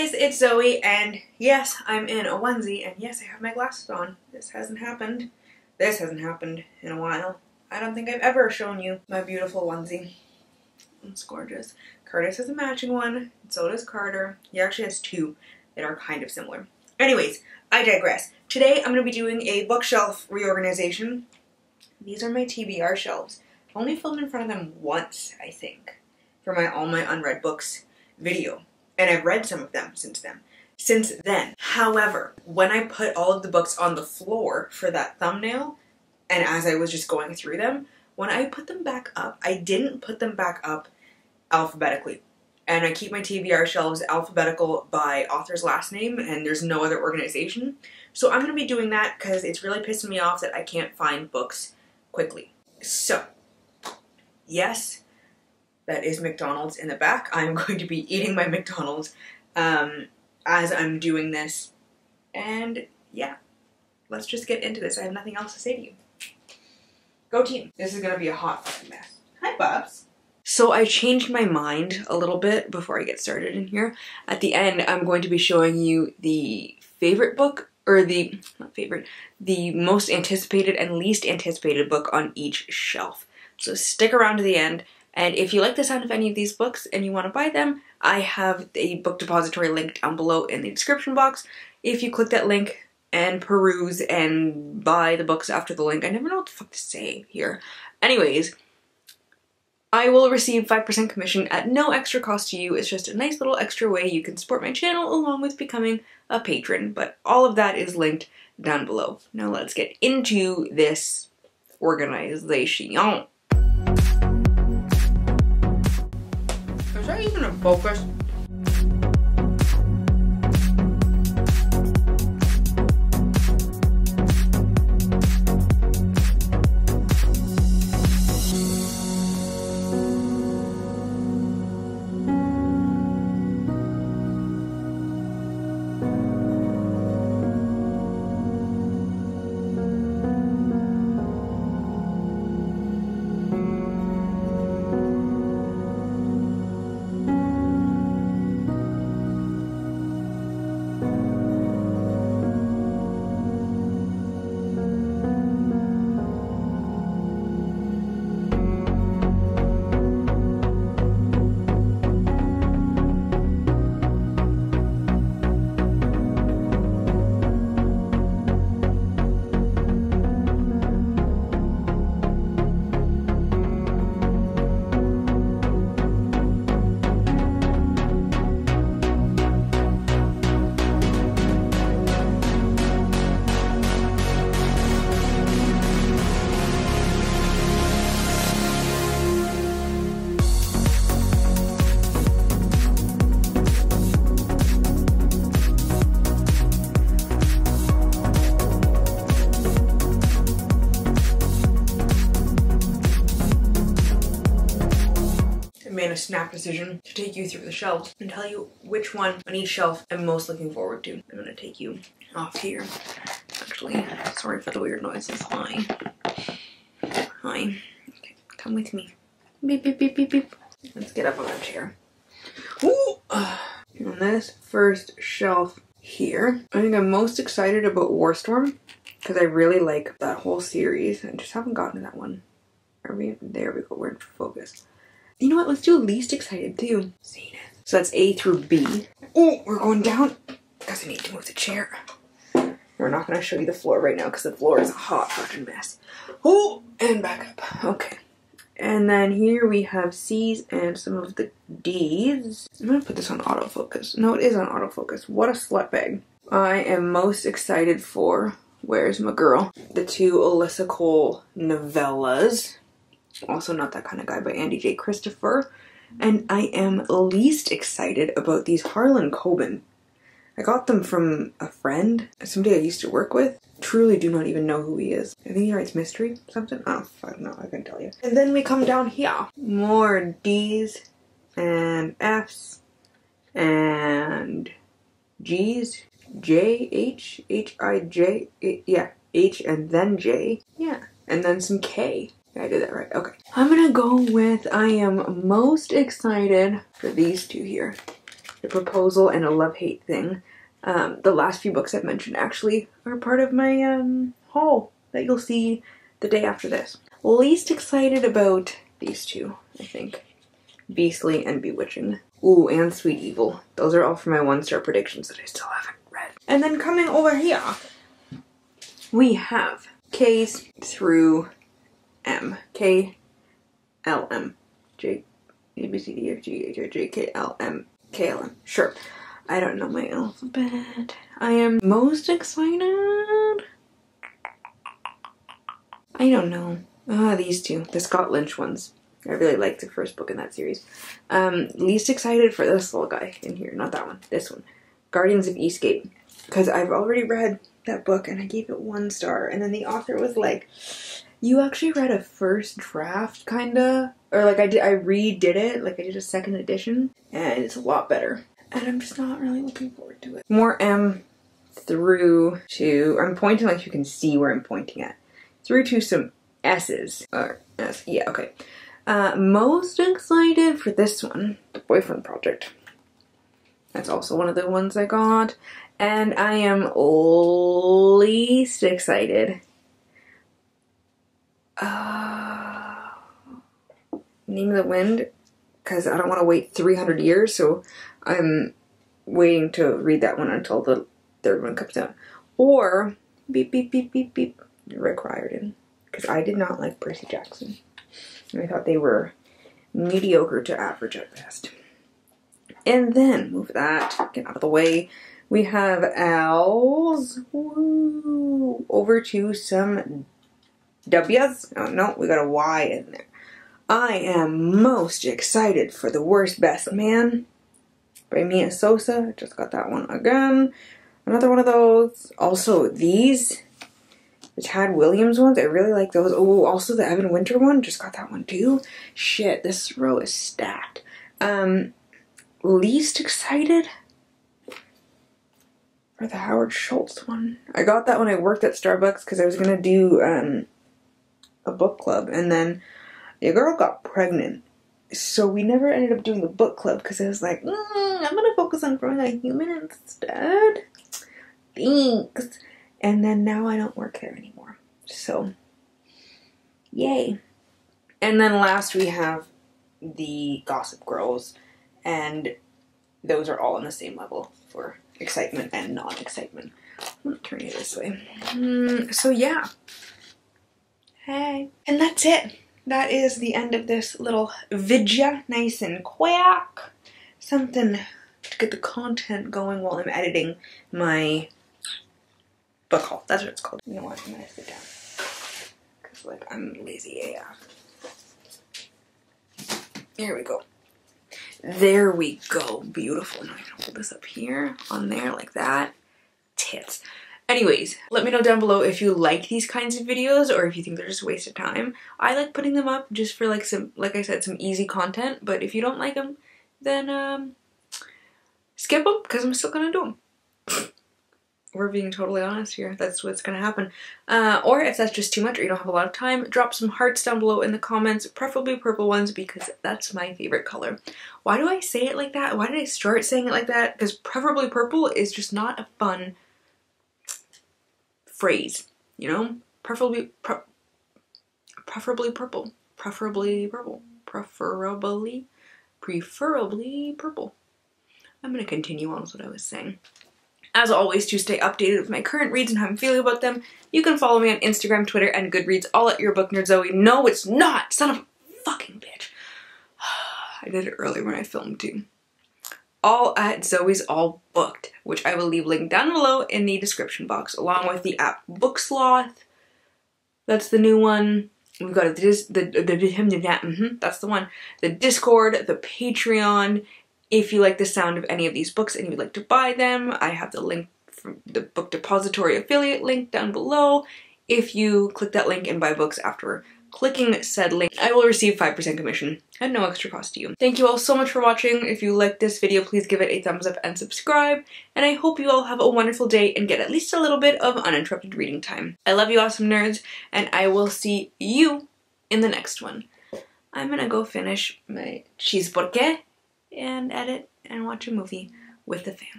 guys, it's Zoe, and yes, I'm in a onesie, and yes, I have my glasses on. This hasn't happened. This hasn't happened in a while. I don't think I've ever shown you my beautiful onesie. It's gorgeous. Curtis has a matching one, so does Carter. He actually has two that are kind of similar. Anyways, I digress. Today, I'm going to be doing a bookshelf reorganization. These are my TBR shelves. I've only filmed in front of them once, I think, for my all my unread books video and I've read some of them since then. Since then. However, when I put all of the books on the floor for that thumbnail, and as I was just going through them, when I put them back up, I didn't put them back up alphabetically. And I keep my TBR shelves alphabetical by author's last name, and there's no other organization. So I'm going to be doing that because it's really pissing me off that I can't find books quickly. So, yes, that is McDonald's in the back. I'm going to be eating my McDonald's um, as I'm doing this. And yeah, let's just get into this. I have nothing else to say to you. Go team. This is going to be a hot fucking mess. Hi, Bubs. So I changed my mind a little bit before I get started in here. At the end, I'm going to be showing you the favorite book, or the, not favorite, the most anticipated and least anticipated book on each shelf. So stick around to the end and if you like the sound of any of these books and you want to buy them, I have a book depository link down below in the description box. If you click that link and peruse and buy the books after the link, I never know what the fuck to say here. Anyways, I will receive 5% commission at no extra cost to you. It's just a nice little extra way you can support my channel along with becoming a patron. But all of that is linked down below. Now let's get into this organization. Even a focus? Made a snap decision to take you through the shelves and tell you which one on each shelf I'm most looking forward to. I'm gonna take you off here. Actually, sorry for the weird noises. Hi. Hi. Okay, come with me. Beep, beep, beep, beep, beep. Let's get up on our chair. Ooh! On this first shelf here, I think I'm most excited about Warstorm because I really like that whole series. I just haven't gotten to that one. We, there we go, we're in focus. You know what? Let's do least excited too. So that's A through B. Oh, we're going down because I need to move the chair. We're not going to show you the floor right now because the floor is a hot fucking mess. Oh, and back up. Okay. And then here we have C's and some of the D's. I'm going to put this on autofocus. No, it is on autofocus. What a slut bag. I am most excited for Where's My Girl? The two Alyssa Cole novellas also Not That Kind of Guy by Andie J. Christopher. And I am least excited about these Harlan Coben. I got them from a friend, somebody I used to work with. Truly do not even know who he is. I think he writes mystery, something. Oh, I don't know, I can tell you. And then we come down here. More D's and F's and G's, J, H, H, I, J, yeah, H and then J. Yeah, and then some K. I did that right. Okay. I'm gonna go with I am most excited for these two here. the proposal and a love-hate thing. Um, the last few books I've mentioned actually are part of my um, haul that you'll see the day after this. Least excited about these two, I think. Beastly and Bewitching. Ooh, and Sweet Evil. Those are all for my one-star predictions that I still haven't read. And then coming over here, we have K's through M. K, L, M. J, A, B, C, D, F, G, H, I, J, K, L, M, K, L, M. Sure. I don't know my alphabet. I am most excited. I don't know. Ah, these two. The Scott Lynch ones. I really liked the first book in that series. Um, least excited for this little guy in here. Not that one. This one. Guardians of Eastgate. Because I've already read that book and I gave it one star. And then the author was like, you actually read a first draft, kinda? Or like I did, I redid it. Like I did a second edition. And it's a lot better. And I'm just not really looking forward to it. More M through to, I'm pointing like you can see where I'm pointing at. Through to some S's. Or S, yeah, okay. Uh, most excited for this one, the Boyfriend Project. That's also one of the ones I got. And I am least excited. Uh, Name of the Wind, because I don't want to wait 300 years, so I'm waiting to read that one until the third one comes out. Or, beep, beep, beep, beep, beep, Rick Riordan, because I did not like Percy Jackson. I thought they were mediocre to average at best. And then, move that, get out of the way, we have owls. Woo. Over to some W's. Oh, no, we got a Y in there. I am most excited for The Worst Best Man by Mia Sosa. Just got that one again. Another one of those. Also, these the Tad Williams ones, I really like those. Oh, also the Evan Winter one, just got that one too. Shit, this row is stacked. Um, least excited for the Howard Schultz one. I got that when I worked at Starbucks because I was gonna do um, a book club, and then the girl got pregnant. So we never ended up doing the book club because I was like, mm, I'm gonna focus on growing a human instead. Thanks. And then now I don't work there anymore. So, yay. And then last we have the Gossip Girls, and those are all on the same level for excitement and non-excitement. I'm gonna turn you this way. Mm, so yeah. Hey. And that's it. That is the end of this little vidya, nice and quick. Something to get the content going while I'm editing my book haul. That's what it's called. You know what? I'm gonna sit down. Cause like I'm lazy AF. Here we go. There we go. Beautiful. Now I can hold this up here, on there, like that. Tits. Anyways, let me know down below if you like these kinds of videos or if you think they're just a waste of time. I like putting them up just for like some, like I said, some easy content. But if you don't like them, then um, skip them because I'm still gonna do them. We're being totally honest here. That's what's gonna happen. Uh, or if that's just too much or you don't have a lot of time, drop some hearts down below in the comments, preferably purple ones because that's my favorite color. Why do I say it like that? Why did I start saying it like that? Because preferably purple is just not a fun phrase, you know? Preferably, pre preferably purple. Preferably purple. Preferably, preferably purple. I'm gonna continue on with what I was saying. As always, to stay updated with my current reads and how I'm feeling about them, you can follow me on Instagram, Twitter, and Goodreads, all at your book nerd Zoe. No, it's not! Son of a fucking bitch. I did it earlier when I filmed too. All at Zoe's All Booked, which I will leave linked down below in the description box, along with the app Book Booksloth. That's the new one. We've got the, the, the, the mm that's the one. The Discord, the Patreon, if you like the sound of any of these books and you'd like to buy them, I have the link from the book depository affiliate link down below. If you click that link and buy books after clicking said link, I will receive 5% commission at no extra cost to you. Thank you all so much for watching. If you liked this video, please give it a thumbs up and subscribe. And I hope you all have a wonderful day and get at least a little bit of uninterrupted reading time. I love you awesome nerds, and I will see you in the next one. I'm gonna go finish my cheese porque and edit and watch a movie with the fam.